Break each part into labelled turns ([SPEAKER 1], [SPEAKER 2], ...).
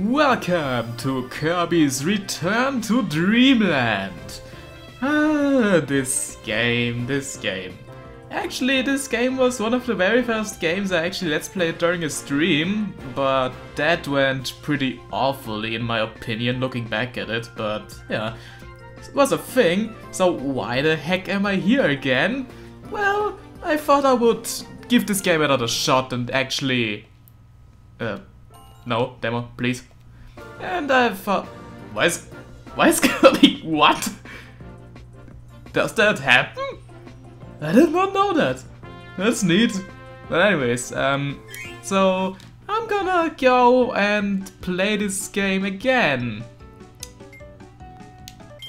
[SPEAKER 1] Welcome to Kirby's Return to Dreamland! Ah, this game, this game. Actually, this game was one of the very first games I actually let's played during a stream, but that went pretty awfully in my opinion looking back at it, but yeah. It was a thing, so why the heck am I here again? Well, I thought I would give this game another shot and actually... Uh, no, demo, please. And I thought, why is, why is Kirby, what? Does that happen? I did not know that. That's neat. But anyways, um, so I'm gonna go and play this game again.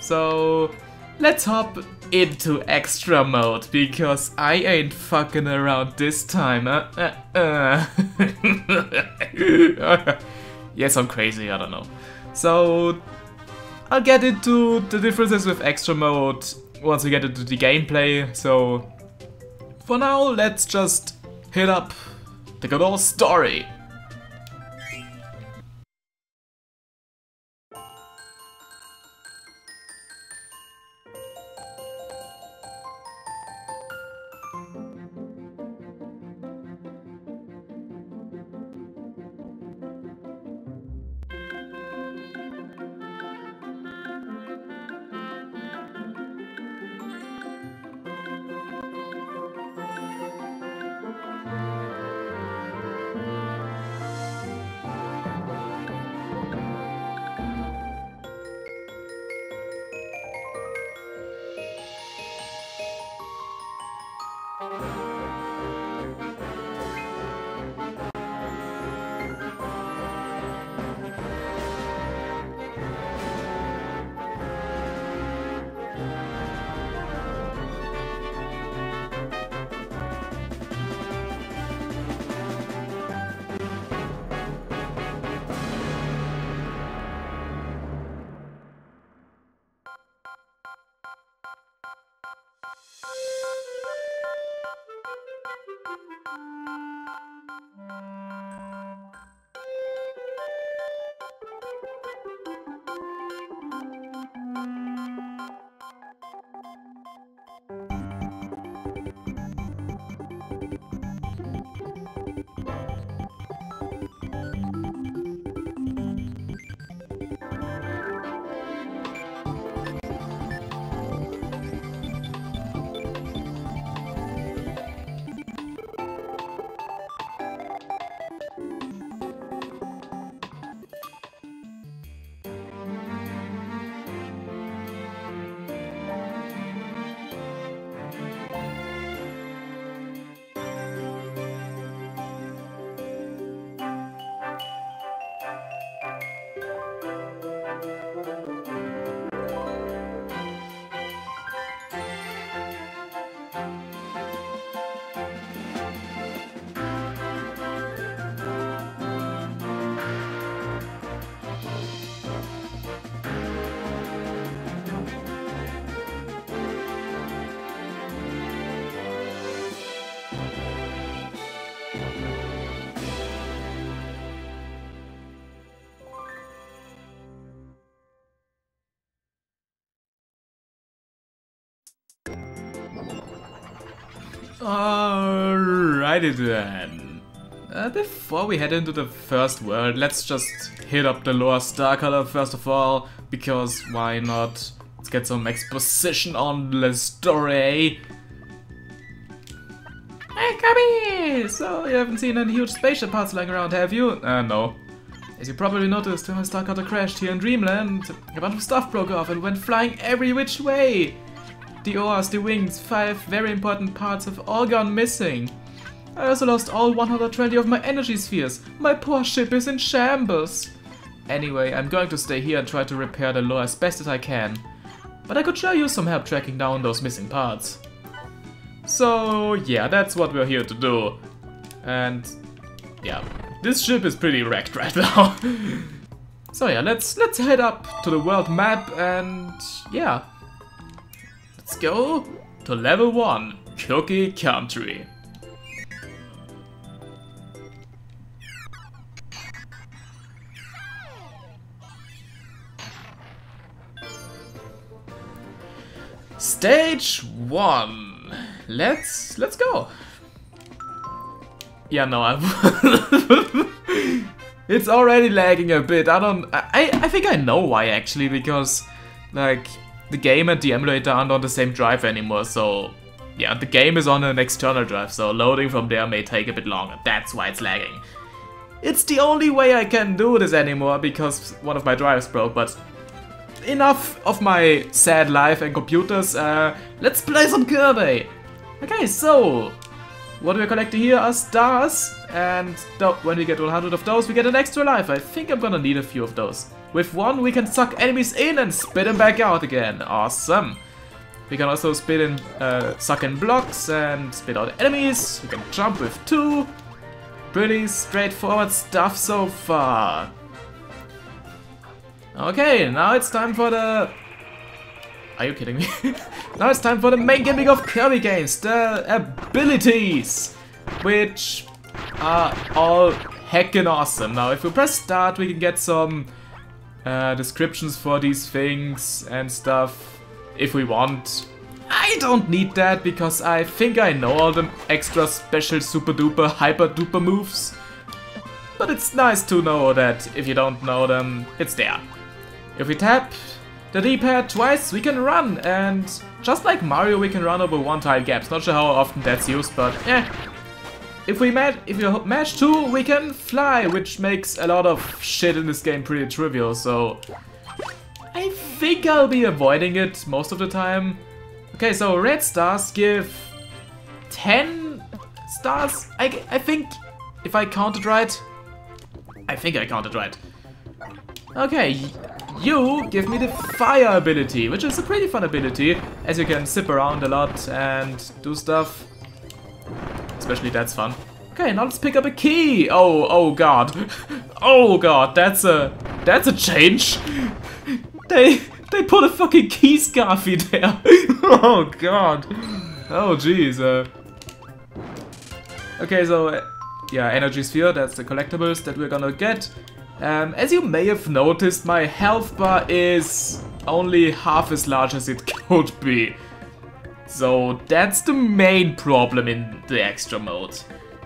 [SPEAKER 1] So let's hop into extra mode because I ain't fucking around this time. Uh, uh, uh. yes, I'm crazy, I don't know. So I'll get into the differences with extra mode once we get into the gameplay. So for now, let's just hit up the good old story. Alrighty then. Uh, before we head into the first world, let's just hit up the Lor Starcutter first of all, because why not? Let's get some exposition on the story. Hey, Kirby! So, you haven't seen any huge spaceship parts lying around, have you? Uh, no. As you probably noticed, when my star cutter crashed here in Dreamland, a bunch of stuff broke off and went flying every which way. The oars, the wings, five very important parts have all gone missing. I also lost all 120 of my energy spheres. My poor ship is in shambles. Anyway, I'm going to stay here and try to repair the Lor as best as I can. But I could sure use some help tracking down those missing parts. So yeah, that's what we're here to do. And yeah, this ship is pretty wrecked right now. so yeah, let's let's head up to the world map and yeah, Let's go to level 1, Cookie Country. Stage 1. Let's let's go. Yeah, no, I It's already lagging a bit. I don't I I think I know why actually because like the game and the emulator aren't on the same drive anymore. So yeah, the game is on an external drive. So loading from there may take a bit longer. That's why it's lagging. It's the only way I can do this anymore because one of my drives broke. But enough of my sad life and computers. Uh, let's play some Kirby. Okay, so what we're collecting here are stars, and when we get 100 of those, we get an extra life. I think I'm gonna need a few of those. With one, we can suck enemies in and spit them back out again. Awesome. We can also spit in, uh, suck in blocks and spit out enemies. We can jump with two. Pretty straightforward stuff so far. Okay, now it's time for the are you kidding me? now it's time for the main gimmick of Kirby games, the abilities, which are all heckin' awesome. Now if we press start we can get some uh, descriptions for these things and stuff if we want. I don't need that because I think I know all the extra special super duper hyper duper moves. But it's nice to know that if you don't know them, it's there. If we tap, the D-pad twice, we can run, and just like Mario, we can run over one-tile gaps. Not sure how often that's used, but yeah. If we match, if you match two, we can fly, which makes a lot of shit in this game pretty trivial. So I think I'll be avoiding it most of the time. Okay, so red stars give 10 stars. I, I think if I counted right, I think I counted right. Okay, you give me the fire ability, which is a pretty fun ability, as you can zip around a lot and do stuff. Especially that's fun. Okay, now let's pick up a key. Oh, oh god. Oh god, that's a that's a change. They they put a fucking key scarfy there. oh god. Oh jeez. Uh. Okay, so uh, yeah, energy sphere. That's the collectibles that we're gonna get. Um, as you may have noticed, my health bar is only half as large as it could be. So that's the main problem in the extra mode.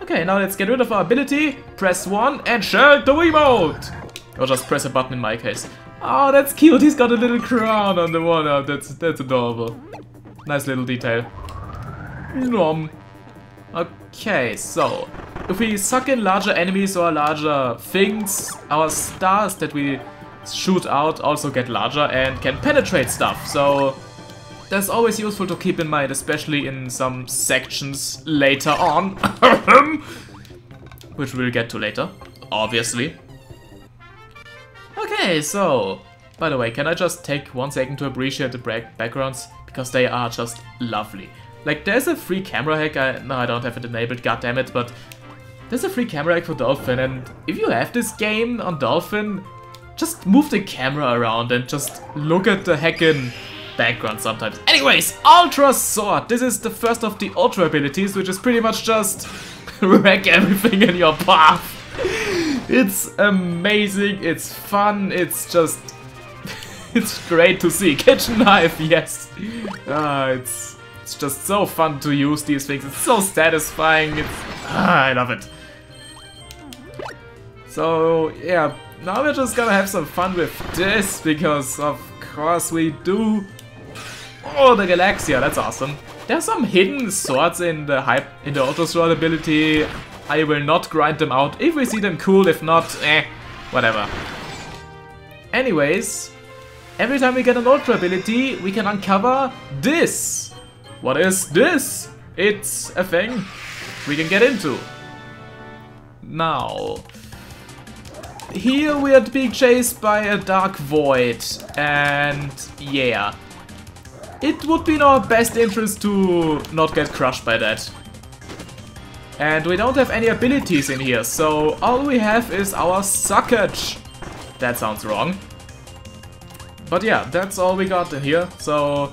[SPEAKER 1] Okay, now let's get rid of our ability, press 1 and share the Wiimote! Or just press a button in my case. Oh, that's cute, he's got a little crown on the one that's, that's adorable. Nice little detail. Nom. Okay, so if we suck in larger enemies or larger things, our stars that we shoot out also get larger and can penetrate stuff. So that's always useful to keep in mind, especially in some sections later on. Which we'll get to later, obviously. Okay, so... By the way, can I just take one second to appreciate the backgrounds? Because they are just lovely. Like, there's a free camera hack, I, no I don't have it enabled, goddammit, but there's a free camera hack for Dolphin, and if you have this game on Dolphin, just move the camera around and just look at the heckin' background sometimes. Anyways, Ultra Sword! This is the first of the Ultra abilities, which is pretty much just wreck everything in your path. It's amazing, it's fun, it's just... it's great to see. Kitchen knife, yes! Ah, it's it's just so fun to use these things. It's so satisfying. It's ah, I love it. So yeah, now we're just gonna have some fun with this because of course we do. Oh, the Galaxia, that's awesome. There's some hidden swords in the hype in the Ultra Sword ability. I will not grind them out. If we see them cool, if not, eh, whatever. Anyways, every time we get an Ultra ability, we can uncover this. What is this? It's a thing we can get into. Now, here we are being chased by a dark void, and yeah. It would be in our best interest to not get crushed by that. And we don't have any abilities in here, so all we have is our suckage. That sounds wrong. But yeah, that's all we got in here, so...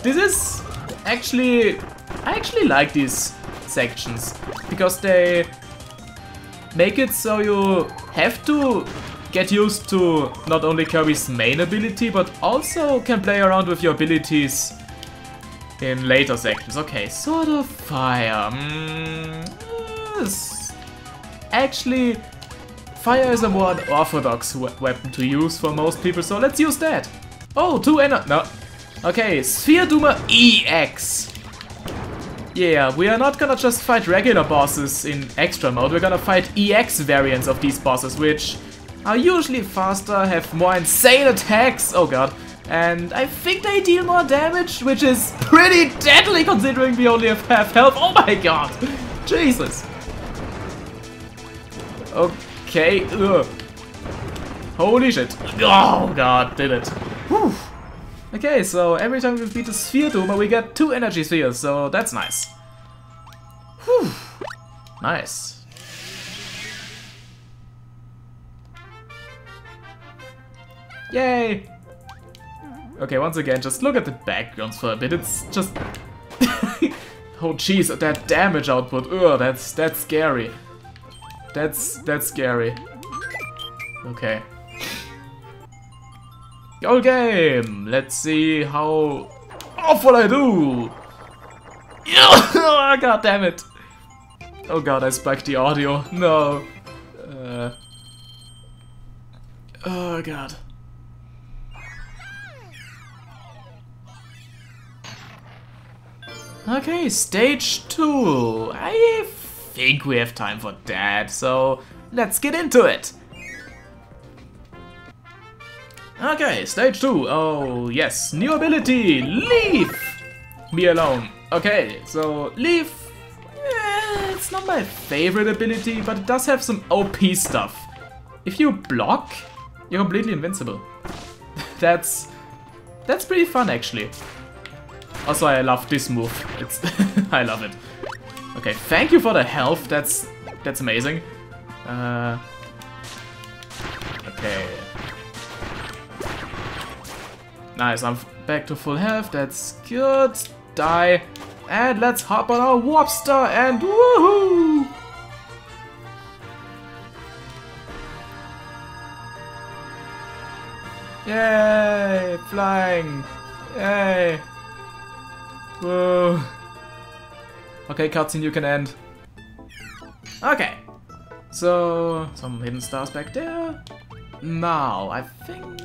[SPEAKER 1] This is actually, I actually like these sections because they make it so you have to get used to not only Kirby's main ability, but also can play around with your abilities in later sections. Okay, sort of Fire. Mm. Actually, fire is a more orthodox weapon to use for most people, so let's use that. Oh, two ener- no. Okay, Sphere Doomer EX. Yeah, we are not gonna just fight regular bosses in extra mode, we're gonna fight EX variants of these bosses, which are usually faster, have more insane attacks, oh god, and I think they deal more damage, which is pretty deadly considering we only have half health, oh my god, Jesus. Okay, Ugh. holy shit, oh god, did it. Whew. Okay, so every time we beat the Sphere Doomer, we get two energy spheres, so that's nice. Whew. Nice. Yay! Okay, once again, just look at the backgrounds for a bit. It's just... oh jeez, that damage output. Ugh, that's, that's scary. That's, that's scary. Okay. Goal game! Let's see how awful I do! god damn it! Oh god, I spiked the audio. No. Uh. Oh god. Okay, stage 2. I think we have time for that, so let's get into it. Okay, stage 2. Oh, yes. New ability. Leave! Me alone. Okay, so Leaf, Eh, it's not my favorite ability, but it does have some OP stuff. If you block, you're completely invincible. that's... That's pretty fun, actually. Also, I love this move. It's... I love it. Okay, thank you for the health. That's... That's amazing. Uh... Okay. Nice, I'm back to full health, that's good. Die. And let's hop on our Warp Star and woohoo! Yay! Flying! Yay! Whoa! Okay, cutscene, you can end. Okay. So, some hidden stars back there. Now, I think...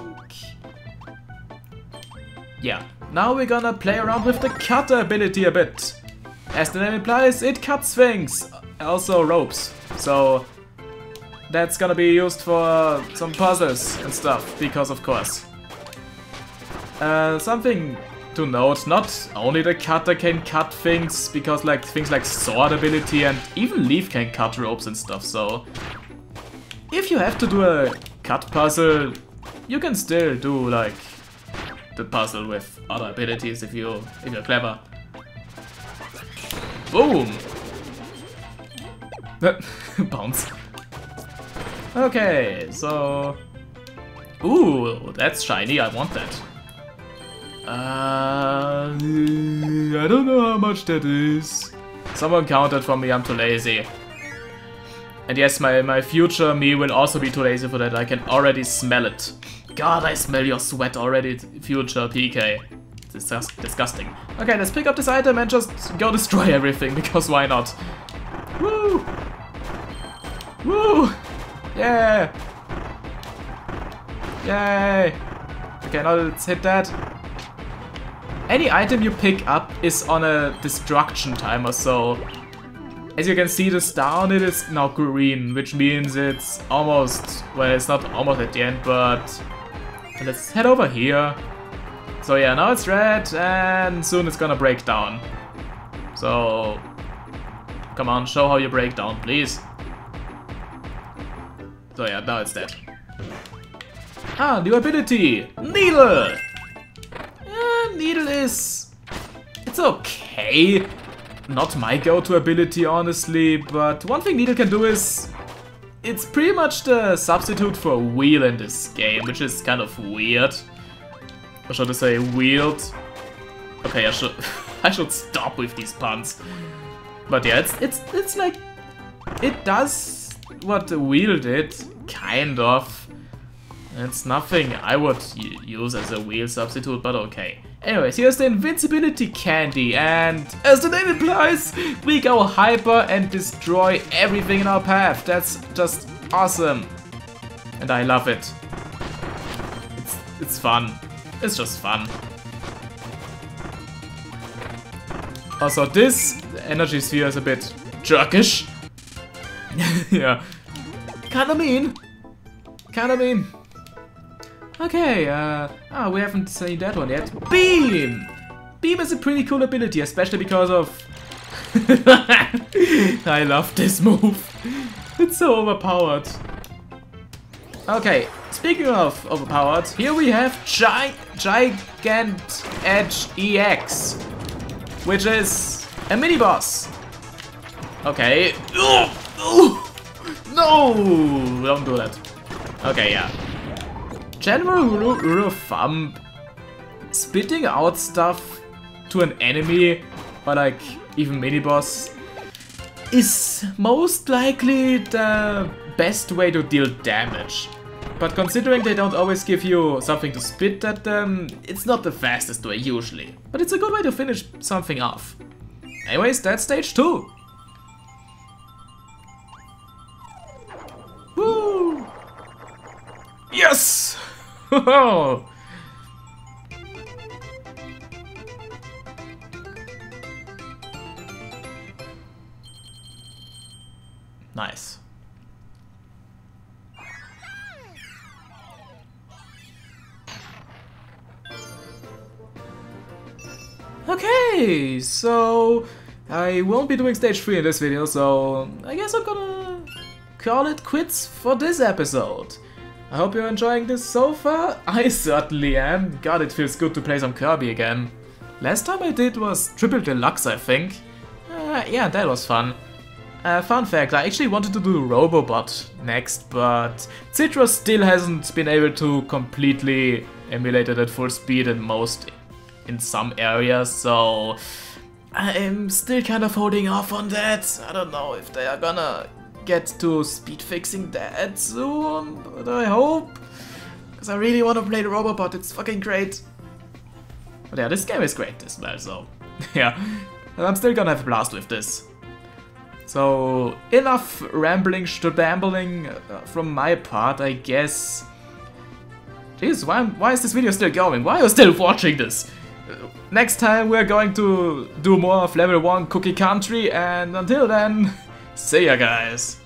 [SPEAKER 1] Yeah, now we're gonna play around with the cutter ability a bit. As the name implies, it cuts things, also ropes. So that's gonna be used for some puzzles and stuff, because of course. Uh, something to note, not only the cutter can cut things, because like things like sword ability and even Leaf can cut ropes and stuff, so... If you have to do a cut puzzle, you can still do like the puzzle with other abilities if you if you're clever. Boom! Bounce. Okay, so... Ooh, that's shiny, I want that. Uh, I don't know how much that is. Someone counted for me, I'm too lazy. And yes, my, my future me will also be too lazy for that, I can already smell it. God, I smell your sweat already, future PK. It's disgusting. Okay, let's pick up this item and just go destroy everything, because why not? Woo! Woo! Yeah! Yay! Okay, now let's hit that. Any item you pick up is on a destruction timer, so... As you can see, the star on it is now green, which means it's almost... Well, it's not almost at the end, but let's head over here. So yeah, now it's red and soon it's gonna break down. So, come on, show how you break down, please. So yeah, now it's dead. Ah, new ability! Needle! Yeah, Needle is... It's okay. Not my go-to ability, honestly, but one thing Needle can do is it's pretty much the substitute for a wheel in this game, which is kind of weird. Or should I say weird? Okay, I should I should stop with these puns. But yeah, it's it's it's like it does what the wheel did, kind of. It's nothing I would use as a wheel substitute, but okay. Anyways, here's the invincibility candy, and as the name implies, we go hyper and destroy everything in our path. That's just awesome. And I love it. It's, it's fun. It's just fun. Also, this energy sphere is a bit jerkish. yeah. Kinda mean. Kinda mean. Okay, uh, oh, we haven't seen that one yet. Beam! Beam is a pretty cool ability, especially because of... I love this move. It's so overpowered. Okay, speaking of overpowered, here we have Gi Gigant Edge EX, which is a mini boss. Okay. No! Don't do that. Okay, yeah general rule of thumb, spitting out stuff to an enemy, or like even mini-boss, is most likely the best way to deal damage. But considering they don't always give you something to spit at them, it's not the fastest way usually. But it's a good way to finish something off. Anyways, that's stage 2. Yes! nice. Okay, so I won't be doing stage 3 in this video, so I guess I'm gonna call it quits for this episode. I hope you're enjoying this so far. I certainly am. God, it feels good to play some Kirby again. Last time I did was Triple Deluxe, I think. Uh, yeah, that was fun. Uh, fun fact, I actually wanted to do Robobot next, but Citra still hasn't been able to completely emulate it at full speed in most, in some areas, so I'm still kind of holding off on that. I don't know if they are gonna get to speed fixing that soon, but I hope. Because I really want to play the Robobot, it's fucking great. But yeah, this game is great as well, so yeah. I'm still gonna have a blast with this. So, enough rambling, stabambling uh, from my part, I guess. Jeez, why, why is this video still going? Why are you still watching this? Next time we're going to do more of level 1 Cookie Country, and until then... See ya, guys.